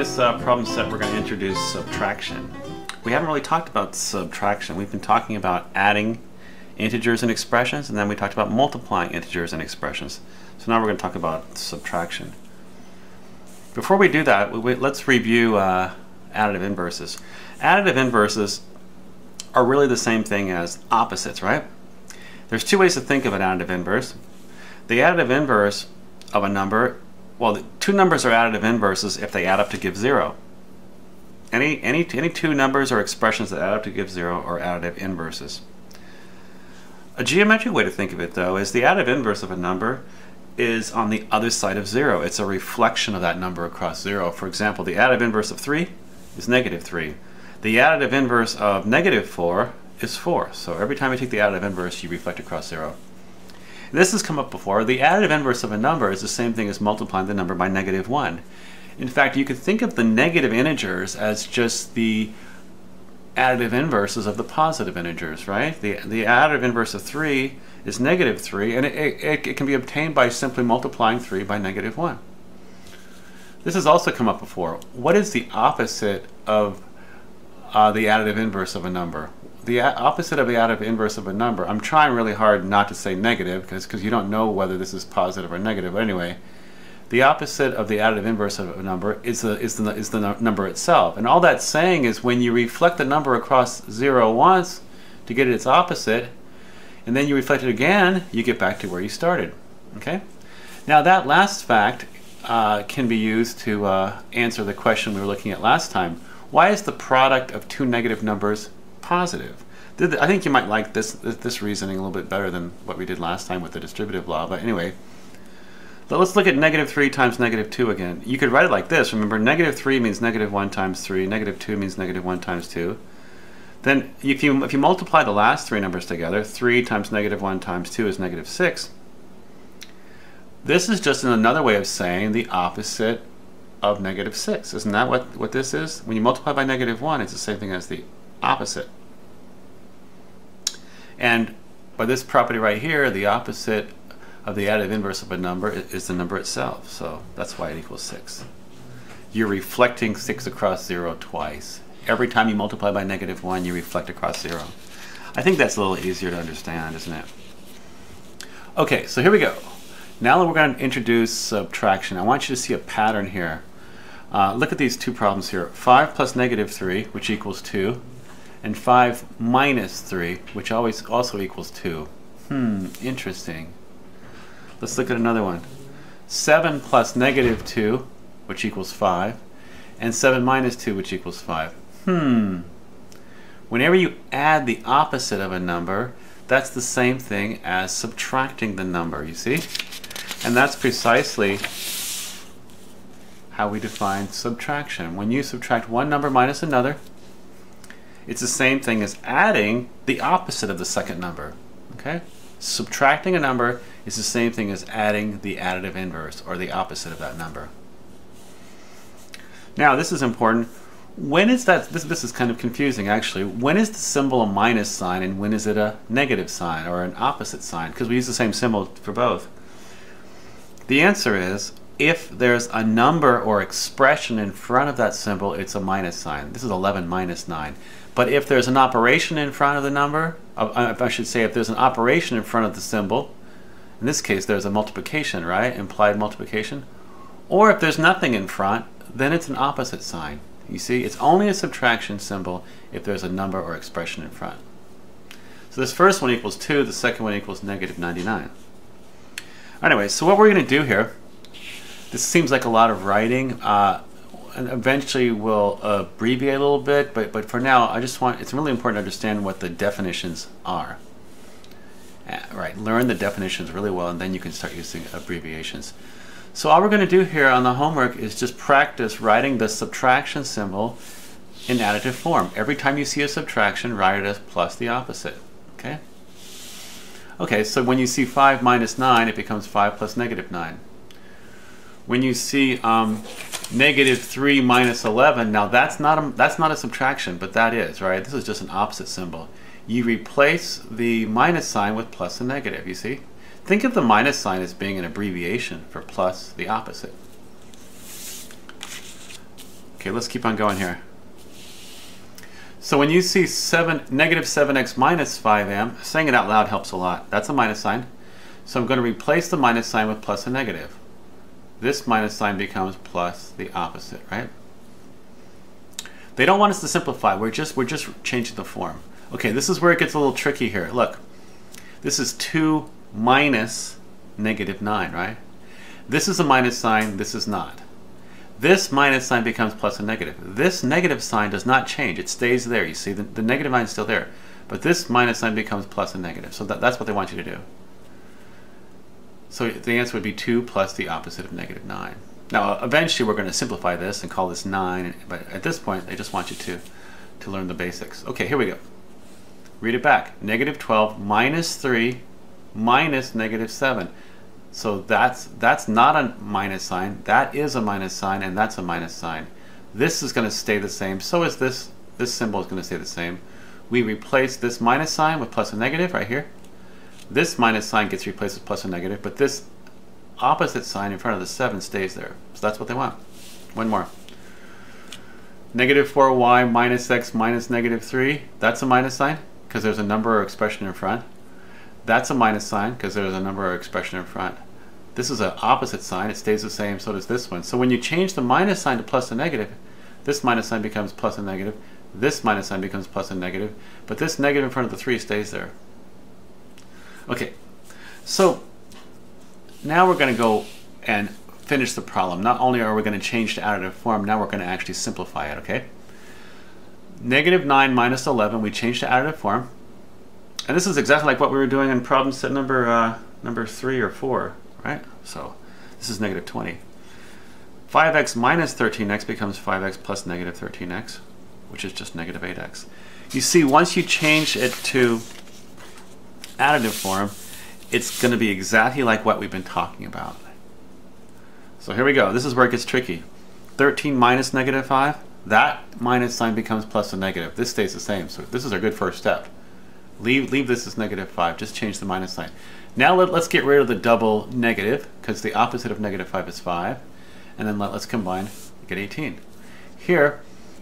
this uh, problem set, we're going to introduce subtraction. We haven't really talked about subtraction. We've been talking about adding integers and expressions, and then we talked about multiplying integers and expressions. So now we're going to talk about subtraction. Before we do that, we, we, let's review uh, additive inverses. Additive inverses are really the same thing as opposites, right? There's two ways to think of an additive inverse. The additive inverse of a number well, two numbers are additive inverses if they add up to give zero. Any, any, any two numbers or expressions that add up to give zero are additive inverses. A geometric way to think of it, though, is the additive inverse of a number is on the other side of zero. It's a reflection of that number across zero. For example, the additive inverse of 3 is negative 3. The additive inverse of negative 4 is 4. So every time you take the additive inverse, you reflect across zero. This has come up before. The additive inverse of a number is the same thing as multiplying the number by negative 1. In fact, you could think of the negative integers as just the additive inverses of the positive integers, right? The, the additive inverse of 3 is negative 3, and it, it, it can be obtained by simply multiplying 3 by negative 1. This has also come up before. What is the opposite of uh, the additive inverse of a number? The opposite of the additive inverse of a number, I'm trying really hard not to say negative because you don't know whether this is positive or negative. But anyway, the opposite of the additive inverse of a number is the, is the, is the number itself. And all that's saying is when you reflect the number across 0 once to get its opposite, and then you reflect it again, you get back to where you started. Okay? Now that last fact uh, can be used to uh, answer the question we were looking at last time. Why is the product of two negative numbers positive. I think you might like this, this reasoning a little bit better than what we did last time with the distributive law. But anyway, let's look at negative 3 times negative 2 again. You could write it like this. Remember, negative 3 means negative 1 times 3. Negative 2 means negative 1 times 2. Then if you, if you multiply the last three numbers together, 3 times negative 1 times 2 is negative 6. This is just another way of saying the opposite of negative 6. Isn't that what, what this is? When you multiply by negative 1, it's the same thing as the opposite. And by this property right here, the opposite of the additive inverse of a number is the number itself. So that's why it equals 6. You're reflecting 6 across 0 twice. Every time you multiply by negative 1, you reflect across 0. I think that's a little easier to understand, isn't it? Okay, so here we go. Now we're going to introduce subtraction. I want you to see a pattern here. Uh, look at these two problems here. 5 plus negative 3, which equals 2 and 5 minus 3, which always also equals 2. Hmm, interesting. Let's look at another one. 7 plus negative 2, which equals 5, and 7 minus 2, which equals 5. Hmm. Whenever you add the opposite of a number, that's the same thing as subtracting the number, you see? And that's precisely how we define subtraction. When you subtract one number minus another, it's the same thing as adding the opposite of the second number. Okay? Subtracting a number is the same thing as adding the additive inverse or the opposite of that number. Now this is important. When is that, this, this is kind of confusing actually, when is the symbol a minus sign and when is it a negative sign or an opposite sign? Because we use the same symbol for both. The answer is if there's a number or expression in front of that symbol, it's a minus sign. This is 11 minus 9. But if there's an operation in front of the number, uh, I should say if there's an operation in front of the symbol, in this case there's a multiplication, right? Implied multiplication. Or if there's nothing in front, then it's an opposite sign. You see, it's only a subtraction symbol if there's a number or expression in front. So this first one equals 2, the second one equals negative 99. Anyway, so what we're going to do here, this seems like a lot of writing. Uh, and eventually we'll abbreviate a little bit, but, but for now, I just want, it's really important to understand what the definitions are. Uh, right, learn the definitions really well, and then you can start using abbreviations. So all we're going to do here on the homework is just practice writing the subtraction symbol in additive form. Every time you see a subtraction, write it as plus the opposite. Okay? Okay, so when you see 5 minus 9, it becomes 5 plus negative 9. When you see um, negative 3 minus 11. Now that's not a, that's not a subtraction, but that is, right? This is just an opposite symbol. You replace the minus sign with plus and negative, you see? Think of the minus sign as being an abbreviation for plus the opposite. Okay, let's keep on going here. So when you see 7, negative 7x minus 5m, saying it out loud helps a lot. That's a minus sign. So I'm going to replace the minus sign with and negative. This minus sign becomes plus the opposite, right? They don't want us to simplify. We're just, we're just changing the form. Okay, this is where it gets a little tricky here. Look, this is 2 minus negative 9, right? This is a minus sign, this is not. This minus sign becomes plus a negative. This negative sign does not change. It stays there. You see, the, the negative sign is still there. But this minus sign becomes plus a negative. So that, that's what they want you to do. So the answer would be 2 plus the opposite of negative 9. Now, eventually we're going to simplify this and call this 9. But at this point, I just want you to, to learn the basics. Okay, here we go. Read it back. Negative 12 minus 3 minus negative 7. So that's, that's not a minus sign, that is a minus sign, and that's a minus sign. This is going to stay the same, so is this, this symbol is going to stay the same. We replace this minus sign with plus a negative right here. This minus sign gets replaced with and negative, but this opposite sign in front of the 7 stays there. So that's what they want. One more. Negative 4y minus x minus negative 3, that's a minus sign because there's a number or expression in front. That's a minus sign because there's a number or expression in front. This is an opposite sign. It stays the same, so does this one. So when you change the minus sign to plus and negative, this minus sign becomes plus and negative. This minus sign becomes plus and negative. But this negative in front of the 3 stays there. Okay, so now we're going to go and finish the problem. Not only are we going to change to additive form, now we're going to actually simplify it, okay? Negative 9 minus 11, we changed to additive form. And this is exactly like what we were doing in problem set number uh, number three or four, right? So this is negative 20. 5x minus 13x becomes 5x plus negative 13x, which is just negative 8x. You see, once you change it to additive form, it's going to be exactly like what we've been talking about. So here we go. This is where it gets tricky. 13 minus negative 5, that minus sign becomes plus a negative. This stays the same. So this is our good first step. Leave, leave this as negative 5. Just change the minus sign. Now let, us get rid of the double negative, because the opposite of negative 5 is 5. And then let, let's combine, get 18. Here,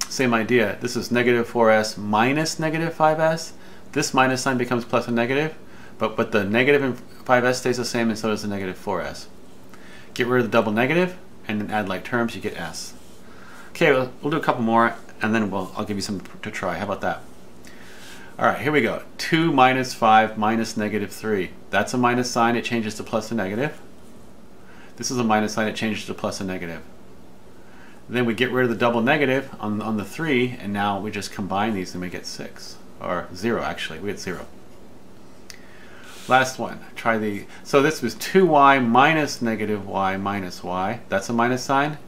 same idea. This is negative 4s minus negative 5s. This minus sign becomes plus a negative, but, but the negative in 5s stays the same, and so does the negative 4s. Get rid of the double negative, and then add like terms, you get s. Okay, we'll, we'll do a couple more, and then we'll, I'll give you some to try. How about that? All right, here we go. 2 minus 5 minus negative 3. That's a minus sign, it changes to plus a negative. This is a minus sign, it changes to plus a negative. Then we get rid of the double negative on, on the 3, and now we just combine these and we get 6. Or 0, actually. We get 0. Last one. Try the... So this was 2y minus negative y minus y. That's a minus sign.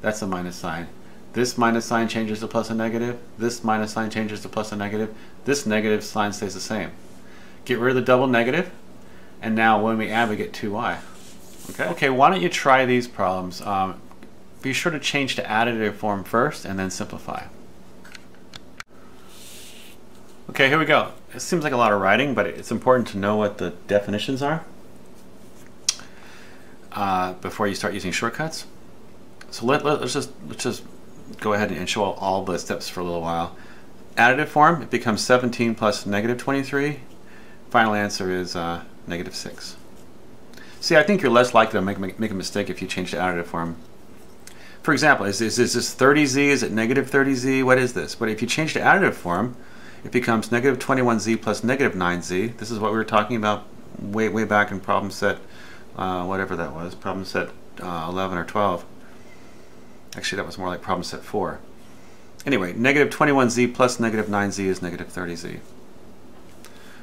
That's a minus sign. This minus sign changes to plus a negative. This minus sign changes to plus a negative. This negative sign stays the same. Get rid of the double negative, and now when we add, we get 2y. Okay, okay why don't you try these problems? Um, be sure to change to additive form first, and then simplify. Okay, here we go. It seems like a lot of writing, but it's important to know what the definitions are uh, before you start using shortcuts. So let, let, us just let's just go ahead and show all the steps for a little while. Additive form, it becomes 17 plus negative 23. Final answer is uh, negative 6. See, I think you're less likely to make, make a mistake if you change to additive form. For example, is, is, is this 30z? Is it negative 30z? What is this? But if you change to additive form, it becomes negative 21z plus negative 9z. This is what we were talking about way, way back in problem set, uh, whatever that was, problem set uh, 11 or 12. Actually, that was more like problem set 4. Anyway, negative 21z plus negative 9z is negative 30z.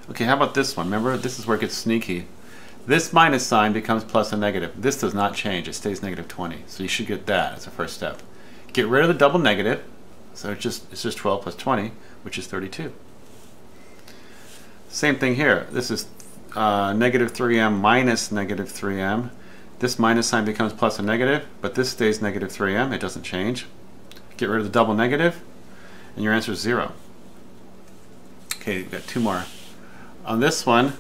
Okay, how about this one? Remember, this is where it gets sneaky. This minus sign becomes plus a negative. This does not change. It stays negative 20. So you should get that as a first step. Get rid of the double negative. So it's just, it's just 12 plus 20, which is 32. Same thing here. This is uh, negative 3m minus negative 3m. This minus sign becomes plus a negative, but this stays negative 3m. It doesn't change. Get rid of the double negative, and your answer is 0. Okay, you've got two more. On this one,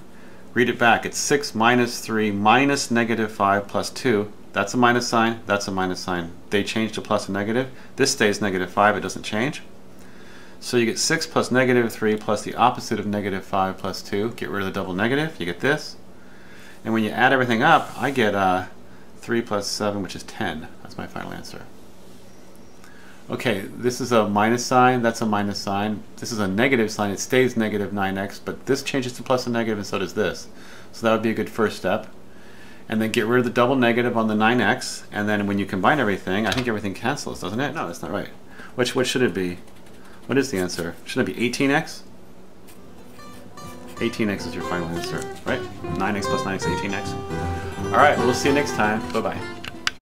read it back. It's 6 minus 3 minus negative 5 plus 2. That's a minus sign, that's a minus sign. They change to plus and negative. This stays negative 5, it doesn't change. So you get 6 plus negative 3 plus the opposite of negative 5 plus 2. Get rid of the double negative, you get this. And when you add everything up, I get uh, 3 plus 7, which is 10. That's my final answer. Okay, this is a minus sign, that's a minus sign. This is a negative sign, it stays negative 9x, but this changes to plus and negative, and so does this. So that would be a good first step. And then get rid of the double negative on the 9x, and then when you combine everything, I think everything cancels, doesn't it? No, that's not right. Which, what should it be? What is the answer? Shouldn't it be 18x? 18x is your final answer, right? 9x plus 9x, 18x. All right, we'll see you next time. Bye-bye.